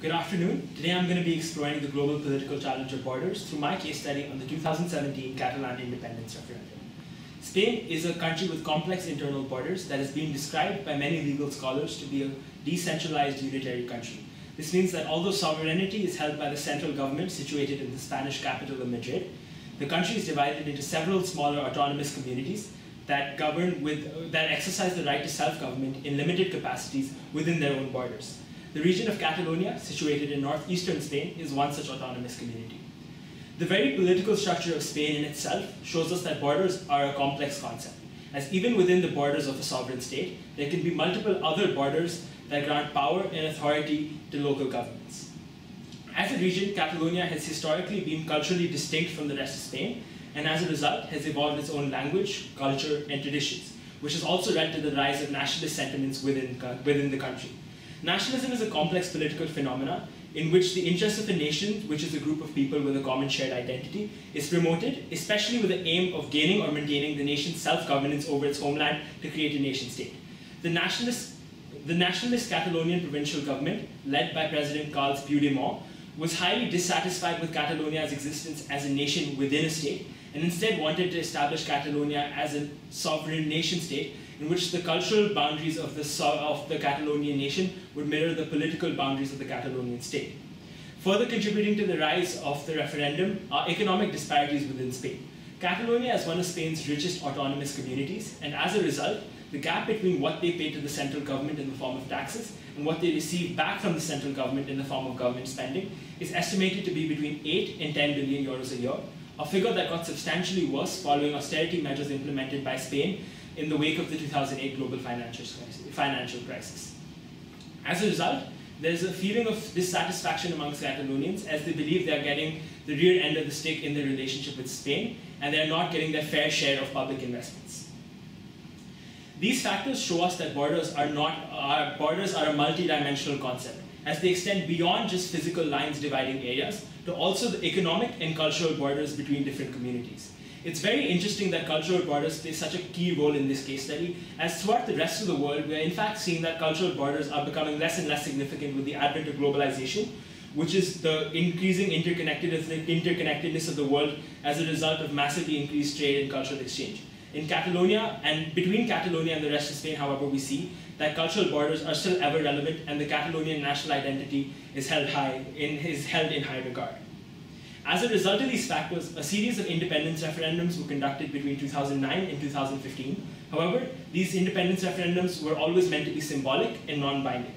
Good afternoon. Today I'm going to be exploring the global political challenge of borders through my case study on the 2017 Catalan independence referendum. Spain is a country with complex internal borders that is being described by many legal scholars to be a decentralized unitary country. This means that although sovereignty is held by the central government situated in the Spanish capital of Madrid, the country is divided into several smaller autonomous communities that govern with, that exercise the right to self-government in limited capacities within their own borders. The region of Catalonia, situated in northeastern Spain, is one such autonomous community. The very political structure of Spain in itself shows us that borders are a complex concept, as even within the borders of a sovereign state, there can be multiple other borders that grant power and authority to local governments. As a region, Catalonia has historically been culturally distinct from the rest of Spain, and as a result has evolved its own language, culture, and traditions, which has also led to the rise of nationalist sentiments within, within the country. Nationalism is a complex political phenomenon in which the interest of a nation, which is a group of people with a common shared identity, is promoted, especially with the aim of gaining or maintaining the nation's self-governance over its homeland to create a nation state. The nationalist, the nationalist Catalonian provincial government, led by President Carles Puigdemont, was highly dissatisfied with Catalonia's existence as a nation within a state, and instead wanted to establish Catalonia as a sovereign nation state in which the cultural boundaries of the, of the Catalonian nation would mirror the political boundaries of the Catalonian state. Further contributing to the rise of the referendum are economic disparities within Spain. Catalonia is one of Spain's richest autonomous communities, and as a result, the gap between what they pay to the central government in the form of taxes and what they receive back from the central government in the form of government spending is estimated to be between 8 and 10 billion euros a year, a figure that got substantially worse following austerity measures implemented by Spain in the wake of the 2008 global financial crisis. As a result, there's a feeling of dissatisfaction amongst Catalonians as they believe they're getting the rear end of the stick in their relationship with Spain and they're not getting their fair share of public investments. These factors show us that borders are not borders are a multi-dimensional concept as they extend beyond just physical lines dividing areas to also the economic and cultural borders between different communities. It's very interesting that cultural borders play such a key role in this case study, as throughout the rest of the world, we're in fact seeing that cultural borders are becoming less and less significant with the advent of globalization, which is the increasing interconnectedness, interconnectedness of the world as a result of massively increased trade and cultural exchange. In Catalonia, and between Catalonia and the rest of Spain, however, we see that cultural borders are still ever relevant and the Catalonian national identity is held high, in, is held in high regard. As a result of these factors, a series of independence referendums were conducted between 2009 and 2015. However, these independence referendums were always meant to be symbolic and non-binding.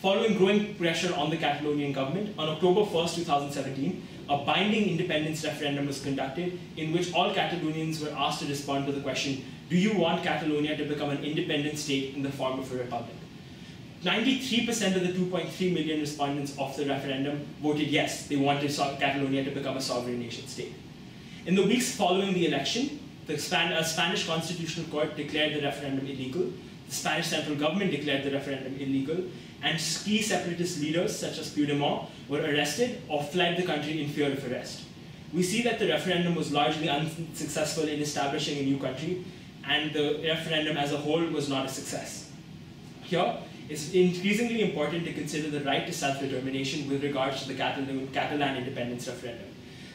Following growing pressure on the Catalonian government, on October 1st, 2017, a binding independence referendum was conducted in which all Catalonians were asked to respond to the question, do you want Catalonia to become an independent state in the form of a republic? 93% of the 2.3 million respondents of the referendum voted yes, they wanted Catalonia to become a sovereign nation state. In the weeks following the election, the Span Spanish Constitutional Court declared the referendum illegal, the Spanish central government declared the referendum illegal, and key separatist leaders such as Puigdemont were arrested or fled the country in fear of arrest. We see that the referendum was largely unsuccessful in establishing a new country, and the referendum as a whole was not a success. Here, it's increasingly important to consider the right to self-determination with regards to the Catalan, Catalan independence referendum.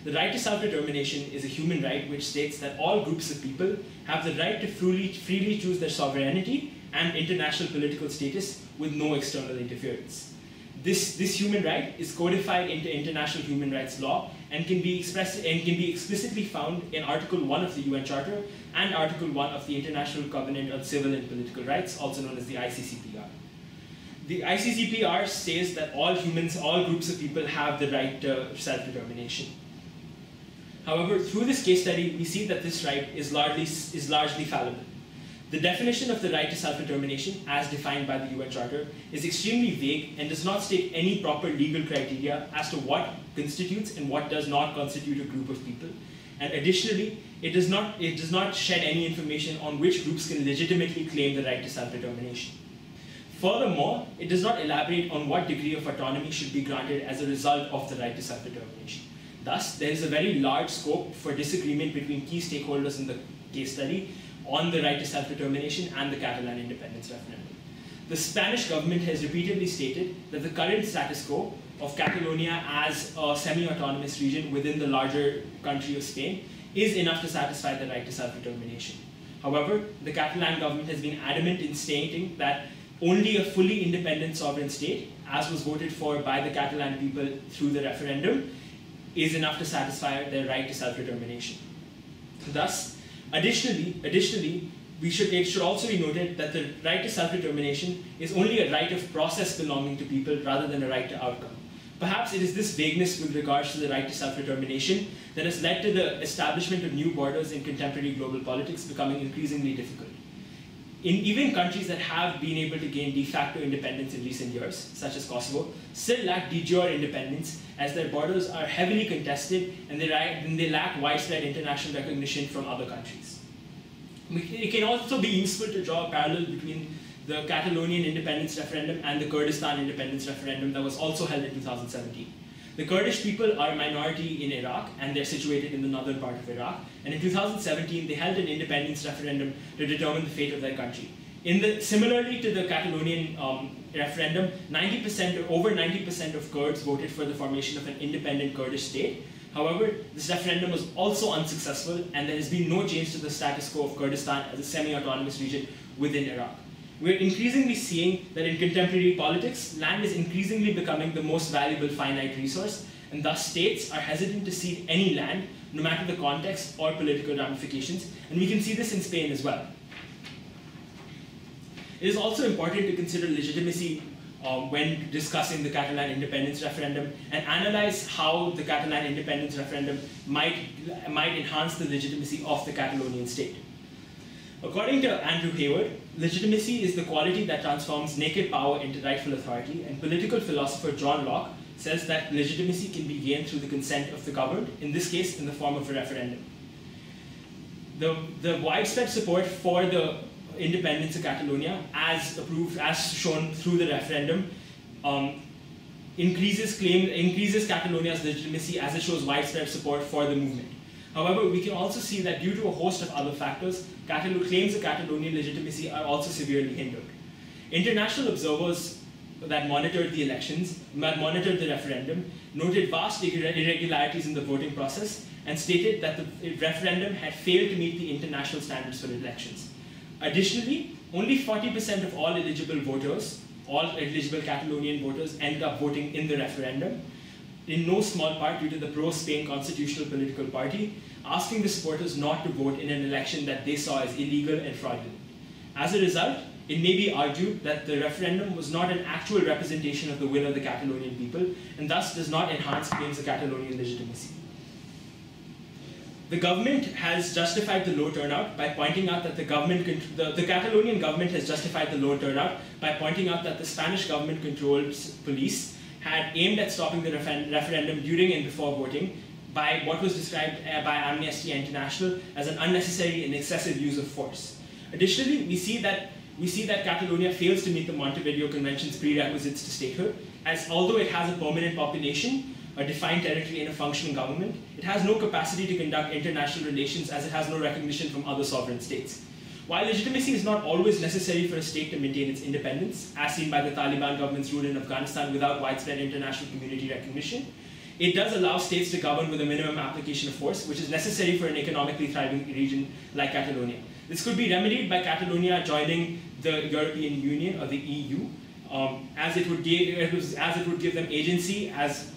The right to self-determination is a human right which states that all groups of people have the right to freely, freely choose their sovereignty and international political status with no external interference. This, this human right is codified into international human rights law and can be expressed and can be explicitly found in Article 1 of the UN Charter and Article 1 of the International Covenant on Civil and Political Rights, also known as the ICCPR. The ICCPR says that all humans, all groups of people have the right to self-determination. However, through this case study, we see that this right is largely, is largely fallible. The definition of the right to self-determination, as defined by the UN Charter, is extremely vague and does not state any proper legal criteria as to what constitutes and what does not constitute a group of people. And additionally, it does not, it does not shed any information on which groups can legitimately claim the right to self-determination. Furthermore, it does not elaborate on what degree of autonomy should be granted as a result of the right to self-determination. Thus, there is a very large scope for disagreement between key stakeholders in the case study on the right to self-determination and the Catalan independence referendum. the Spanish government has repeatedly stated that the current status quo of Catalonia as a semi-autonomous region within the larger country of Spain is enough to satisfy the right to self-determination. However, the Catalan government has been adamant in stating that only a fully independent sovereign state, as was voted for by the Catalan people through the referendum, is enough to satisfy their right to self-determination. Thus, additionally, additionally, we should, it should also be noted that the right to self-determination is only a right of process belonging to people rather than a right to outcome. Perhaps it is this vagueness with regards to the right to self-determination that has led to the establishment of new borders in contemporary global politics becoming increasingly difficult. In even countries that have been able to gain de facto independence in recent years, such as Kosovo, still lack de jure independence as their borders are heavily contested and they, and they lack widespread international recognition from other countries. It can also be useful to draw a parallel between the Catalonian independence referendum and the Kurdistan independence referendum that was also held in 2017. The Kurdish people are a minority in Iraq, and they're situated in the northern part of Iraq. And in 2017, they held an independence referendum to determine the fate of their country. In the, similarly to the Catalonian um, referendum, 90% or over 90% of Kurds voted for the formation of an independent Kurdish state. However, this referendum was also unsuccessful, and there has been no change to the status quo of Kurdistan as a semi-autonomous region within Iraq. We're increasingly seeing that in contemporary politics, land is increasingly becoming the most valuable finite resource, and thus states are hesitant to cede any land, no matter the context or political ramifications, and we can see this in Spain as well. It is also important to consider legitimacy um, when discussing the Catalan independence referendum and analyze how the Catalan independence referendum might, might enhance the legitimacy of the Catalonian state. According to Andrew Heywood, legitimacy is the quality that transforms naked power into rightful authority, and political philosopher John Locke says that legitimacy can be gained through the consent of the governed, in this case in the form of a referendum. The, the widespread support for the independence of Catalonia, as approved, as shown through the referendum, um, increases claim increases Catalonia's legitimacy as it shows widespread support for the movement. However, we can also see that due to a host of other factors, claims of Catalonian legitimacy are also severely hindered. International observers that monitored the elections, that monitored the referendum, noted vast irregularities in the voting process and stated that the referendum had failed to meet the international standards for elections. Additionally, only 40% of all eligible voters, all eligible Catalonian voters, ended up voting in the referendum, in no small part due to the pro-Spain constitutional political party, asking the supporters not to vote in an election that they saw as illegal and fraudulent. As a result, it may be argued that the referendum was not an actual representation of the will of the Catalonian people, and thus does not enhance of Catalonian legitimacy. The government has justified the low turnout by pointing out that the government, the, the Catalonian government has justified the low turnout by pointing out that the Spanish government-controlled police had aimed at stopping the refer referendum during and before voting by what was described uh, by Amnesty International as an unnecessary and excessive use of force. Additionally, we see that we see that Catalonia fails to meet the Montevideo Convention's prerequisites to statehood, as although it has a permanent population, a defined territory, and a functioning government, it has no capacity to conduct international relations as it has no recognition from other sovereign states. While legitimacy is not always necessary for a state to maintain its independence, as seen by the Taliban government's rule in Afghanistan without widespread international community recognition, it does allow states to govern with a minimum application of force, which is necessary for an economically thriving region like Catalonia. This could be remedied by Catalonia joining the European Union or the EU, um, as it would give as it would give them agency as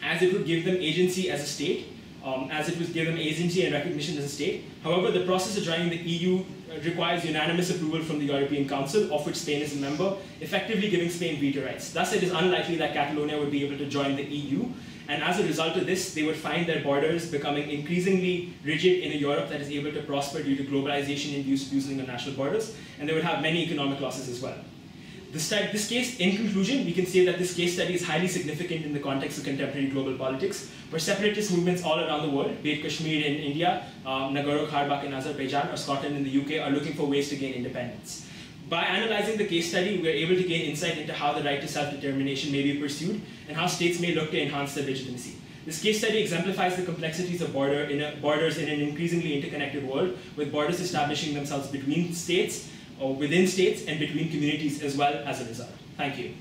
as it would give them agency as a state um, as it was given agency and recognition as a state. However, the process of joining the EU uh, requires unanimous approval from the European Council, of which Spain is a member, effectively giving Spain veto rights. Thus, it is unlikely that Catalonia would be able to join the EU, and as a result of this, they would find their borders becoming increasingly rigid in a Europe that is able to prosper due to globalization-induced loosening of national borders, and they would have many economic losses as well. This, type, this case, in conclusion, we can say that this case study is highly significant in the context of contemporary global politics, where separatist movements all around the world, be it Kashmir in India, um, Nagorno-Karabakh in Azerbaijan, or Scotland in the UK, are looking for ways to gain independence. By analyzing the case study, we are able to gain insight into how the right to self-determination may be pursued, and how states may look to enhance their legitimacy. This case study exemplifies the complexities of border in a, borders in an increasingly interconnected world, with borders establishing themselves between states, Uh, within states and between communities as well as a result. Thank you.